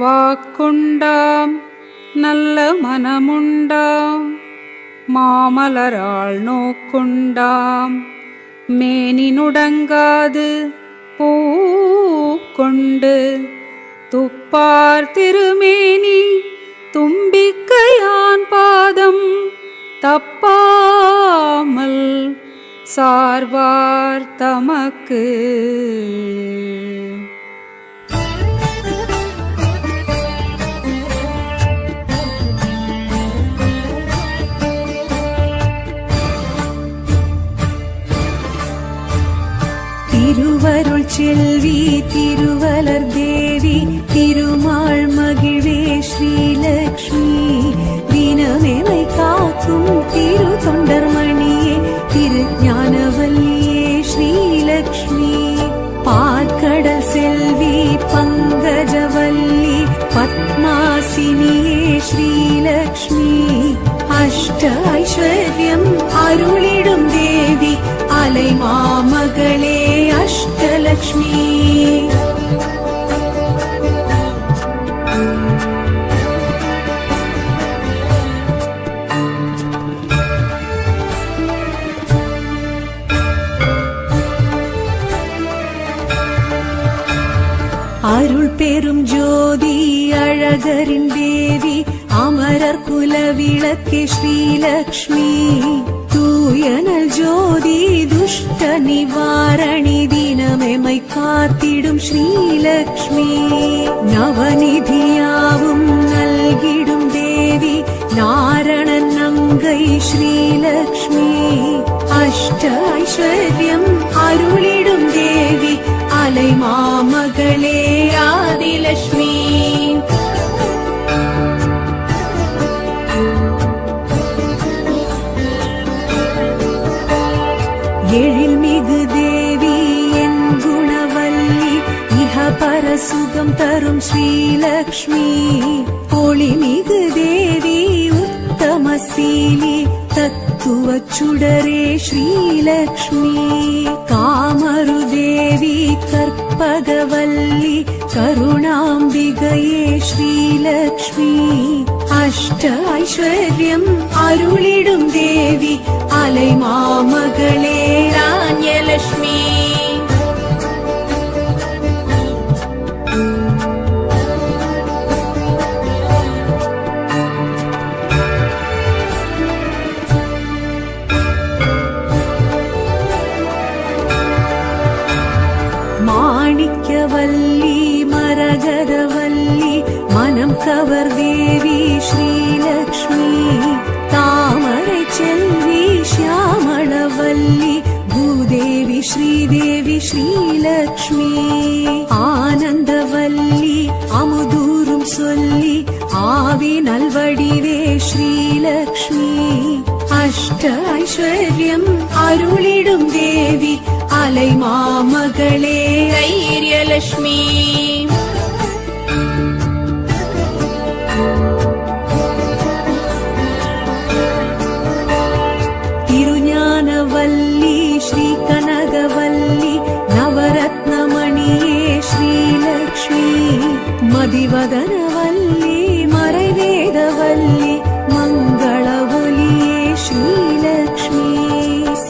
வாக்குண்டாம் நல்ல மனமுண்டாம். மாமலரால் நோக்குண்டாம். மேனி நுடங்காது பூக்கொண்டு துப்பார் திருமேனி தும்பிக்கையான் பாதம். தப்பாமல் சார்வார் தமக்கு. திருவருள் செல்வி திருவலர் தேவி திருமால் மகிழ்வே ஸ்ரீலக்ஷ்மி. தினமேமை காக்கும் திரு தொண்டர்மணியே திரு ஞானவல்லியே ஸ்ரீலக்ஷ்மி. பார்க்கடல் செல்வி பங்கஜவல்லி பத்மாசினியே ஸ்ரீலக்ஷ்மி. அஷ்ட ஐஸ்வர்யம் அருளிடும் தேவி அலை மாமகளே அஷ்டலக்ஷ்மி அருள் பெரும் ஜோதி அழகரின் தேவி அமரர் குல விளக்கே ஸ்ரீலக்ஷ்மி தூயனல் ஜோதி துஷ்ட நிவாரணி தினமெமை காத்திடும் ஸ்ரீலக்ஷ்மி. நவநிதியாவும் நல்கிடும் தேவி நாரணன் அங்கை ஸ்ரீலக்ஷ்மி. அஷ்ட ஐஸ்வர்யம் அருளிடும் தேவி அலை மாமகளே சுகம் தரும் ஸ்ரீலக்ஷ்மி. ஒளிமிகு தேவி உத்தமசீலி தத்துவ சுடரே ஸ்ரீலக்ஷ்மி. காமரு தேவி கற்பகவல்லி கருணாம்பிகையே ஸ்ரீலக்ஷ்மி. அஷ்ட ஐஸ்வர்யம் அருளிடும் தேவி அலை மாமகளே மரகதவல்லி கவர் தேவி ஸ்ரீலக்ஷ்மி தாமரை செல்வி ஷியாமளவல்லி பூதேவி ஸ்ரீதேவி ஸ்ரீலக்ஷ்மி. ஆனந்தவல்லி அமுதூரும் சொல்லி ஆவி நல்வடிவே ஸ்ரீலக்ஷ்மி. அஷ்ட ஐஸ்வர்யம் அருளிடும் தேவி அலை மாமகளே ஐரியலட்சுமி மதிவதனவல்லி மறைவேதவல்லி மங்கள ஒலியே ஸ்ரீலக்ஷ்மி.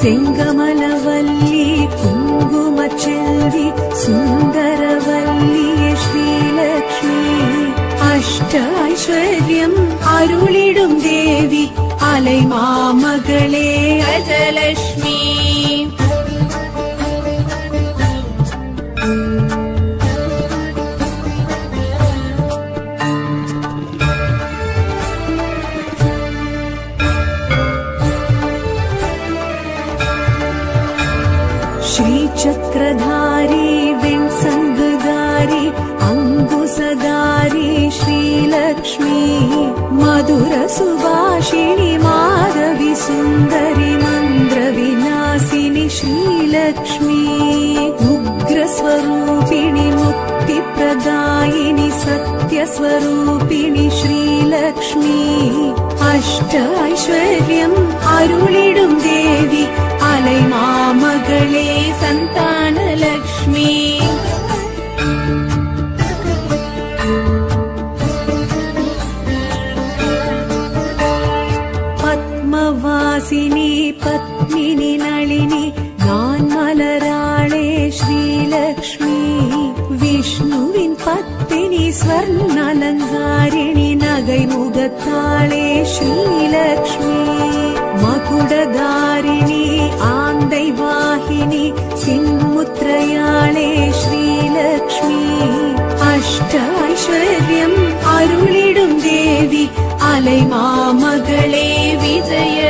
செங்கமலவல்லி குங்குமச்செல்வி சுந்தரவல்லியே ஸ்ரீலக்ஷ்மி. அஷ்ட ஐஸ்வர்யம் அருளிடும் தேவி அலை மாமகளே அஜலட்சுமி श्रीचक्रधारी वेण्सङ्गधारी अङ्कुशधारी श्रीलक्ष्मी मधुरसुभाषिणि माधवि सुन्दरि मन्द्रविनाशिनि श्रीलक्ष्मी स्वरूपिणि मुक्तिप्रदायिनि सत्यस्वरूपिणि श्रीलक्ष्मि। अष्टैश्वर्यम् अरुळिडुम् देवि अलै मामे सन्तानलक्ष्मी। पद्मवासिनी पत् नळिनि പത്തിനി സ്വർണ്ണലങ്കാരിണി നഗൈമുഖത്താളെ ശ്രീലക്ഷ്മി മകുടധാരിണി ആന്തൈ വാഹിനി സിന്മുത്രയാളെ ശ്രീലക്ഷ്മി അഷ്ട ഐശ്വര്യം അരുളിടും ദേവി അലൈമാമകളെ വിജയലക്ഷ്മി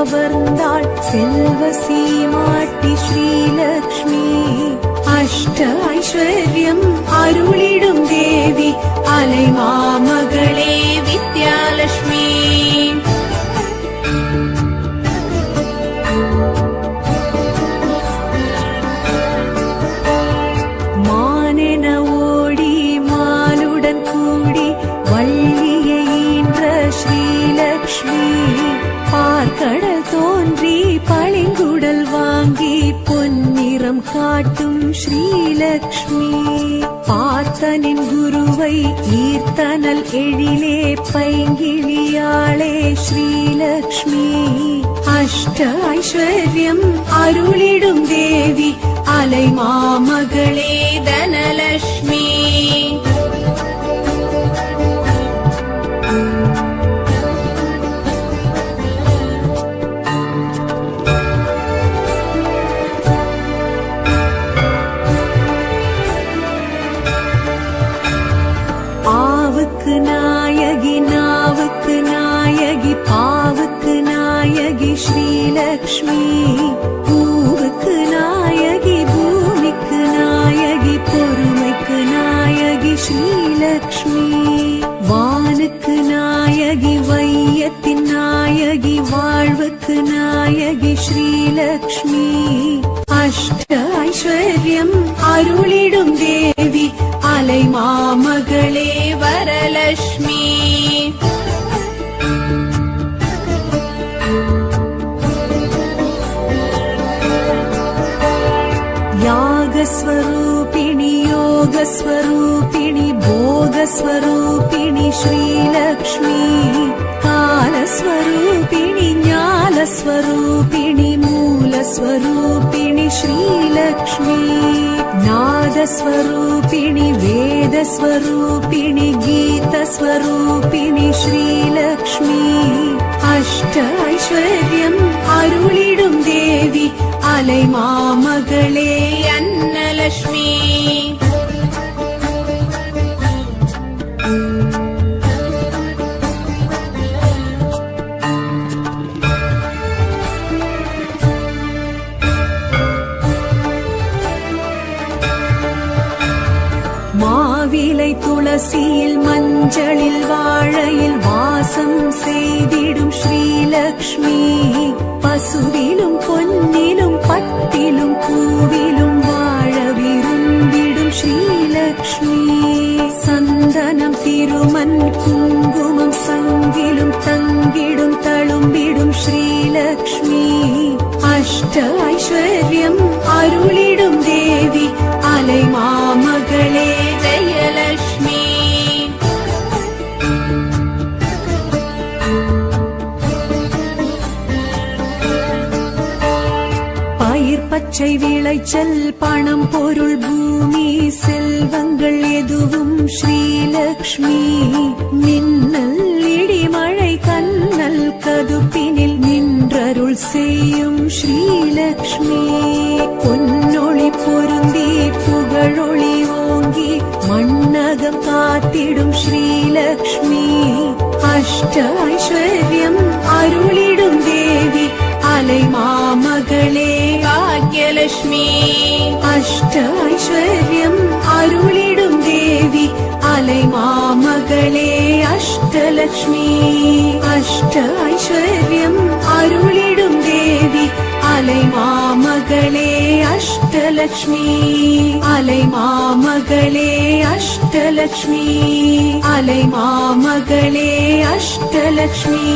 கவர்ந்தாள் செல்வ சீமாட்டி ஸ்ரீலக்ஷ்மி. அஷ்ட ஐஸ்வர்யம் அருளிடும் தேவி அலைமாமகளே. பளிங்குடல் வாங்கி பொன்னிறம் காட்டும் ஸ்ரீலக்ஷ்மி. பார்த்தனின் குருவை ஈர்த்தனல் எழிலே பைங்கிழியாளே ஸ்ரீலக்ஷ்மி. அஷ்ட ஐஸ்வர்யம் அருளிடும் தேவி அலை ஸ்ரீலக்ஷ்மி भोगस्वरूपिणि भोगस्वरूपिणि श्रीलक्ष्मी। कालस्वरूपिणि ज्ञानस्वरूपिणि मूलस्वरूपिणि श्रीलक्ष्मी। नादस्वरूपिणि वेदस्वरूपिणि गीतस्वरूपिणि श्रीलक्ष्मी। अष्ट ऐश्वर्यम् अरुळिडुं देवि अलै मामले अन्नलक्ष्मि மாவிலை துளசியில் மஞ்சளில் வாழையில் வாசம் செய்திடும் ஸ்ரீலக்ஷ்மி. பசுவிலும் பொன்னிலும் பட்டிலும் பூவிலும் வாழ விரும்பிடும் ஸ்ரீலக்ஷ்மி. சந்தனம் திருமன் குங்குமம் சங்கிலும் தங்கிடும் தழும்பிடும் ஸ்ரீலக்ஷ்மி. அஷ்ட ஐஸ்வர்யம் அருளிடும் பச்சை விளைச்சல் பணம் பொருள் பூமி செல்வங்கள் எதுவும் ஸ்ரீலக்ஷ்மி. மின்னல் இடிமழை கண்ணல் கதுப்பினில் நின்றருள் செய்யும் ஸ்ரீலக்ஷ்மி. பொன்னொளி பொருந்தி புகழொளி ஓங்கி மண்ணகம் காத்திடும் ஸ்ரீலக்ஷ்மி. அஷ்ட ஐஸ்வர்யம் அருளிடும் தேவி अलै मा मले वाक्यलक्ष्मि अष्ट ऐश्वर्यम् अरुळिडु देवि अलै मा मले अष्टलक्ष्मि। अष्ट ऐश्वर्यम् अरुळिडु देवि अलै मा मले अष्टलक्ष्मि। अलय मा मले अष्टलक्ष्मि। अलय मा मले अष्टलक्ष्मि।